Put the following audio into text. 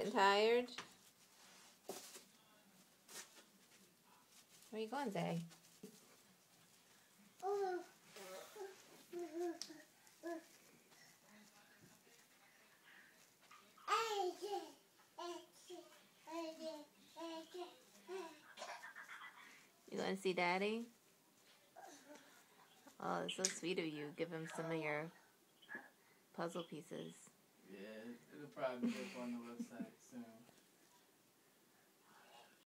getting tired? Where are you going, Zay? You want to see Daddy? Oh, it's so sweet of you. Give him some of your puzzle pieces. Yeah, it'll probably be up on the website.